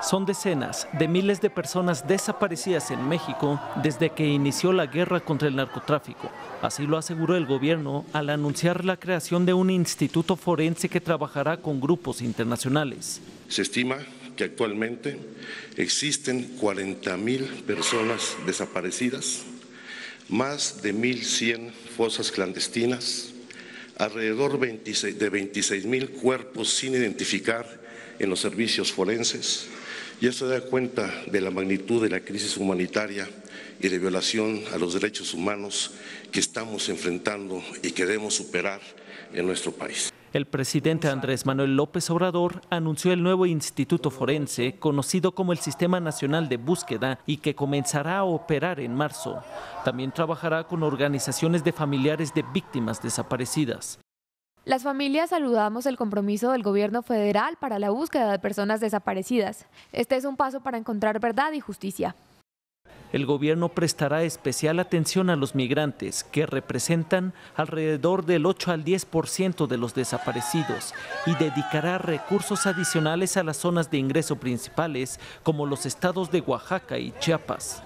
Son decenas de miles de personas desaparecidas en México desde que inició la guerra contra el narcotráfico. Así lo aseguró el gobierno al anunciar la creación de un instituto forense que trabajará con grupos internacionales. Se estima que actualmente existen 40 mil personas desaparecidas, más de 1.100 fosas clandestinas, alrededor de 26 mil cuerpos sin identificar en los servicios forenses, y eso da cuenta de la magnitud de la crisis humanitaria y de violación a los derechos humanos que estamos enfrentando y que debemos superar en nuestro país. El presidente Andrés Manuel López Obrador anunció el nuevo Instituto Forense, conocido como el Sistema Nacional de Búsqueda, y que comenzará a operar en marzo. También trabajará con organizaciones de familiares de víctimas desaparecidas. Las familias saludamos el compromiso del gobierno federal para la búsqueda de personas desaparecidas. Este es un paso para encontrar verdad y justicia. El gobierno prestará especial atención a los migrantes, que representan alrededor del 8 al 10% de los desaparecidos, y dedicará recursos adicionales a las zonas de ingreso principales, como los estados de Oaxaca y Chiapas.